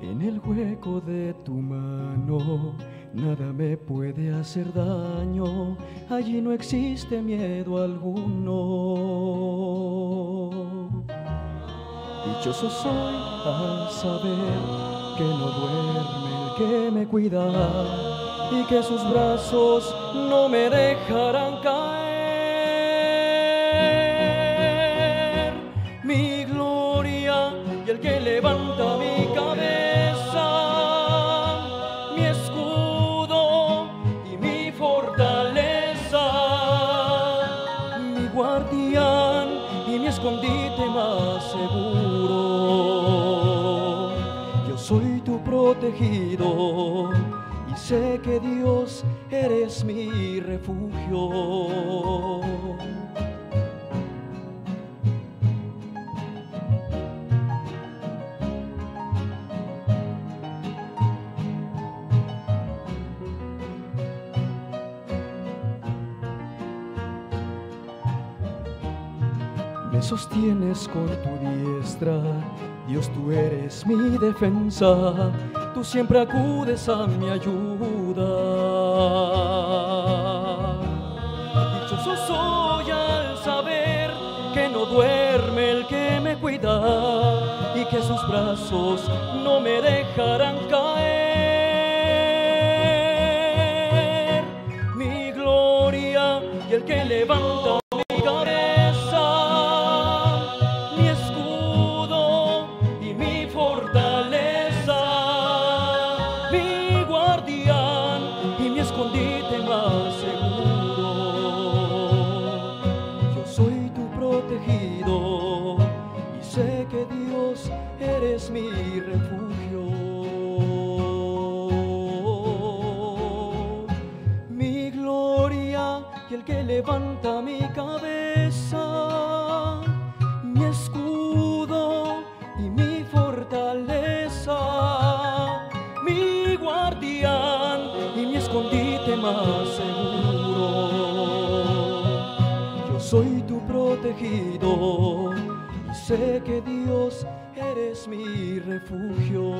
toco de tu mano, nada me puede hacer daño, allí no existe miedo alguno. Dichoso soy al saber que no duerme el que me cuida y que sus brazos no me dejarán caer. Mi gloria y el que levanta mi cabeza, escondite más seguro. Yo soy tu protegido y sé que Dios eres mi refugio. Me sostienes con tu diestra, Dios tú eres mi defensa, tú siempre acudes a mi ayuda. Dichoso soy al saber que no duerme el que me cuida y que sus brazos no me dejarán caer. Mi gloria y el que levanta el que levanta mi cabeza, mi escudo y mi fortaleza, mi guardián y mi escondite más seguro. Yo soy tu protegido y sé que Dios eres mi refugio.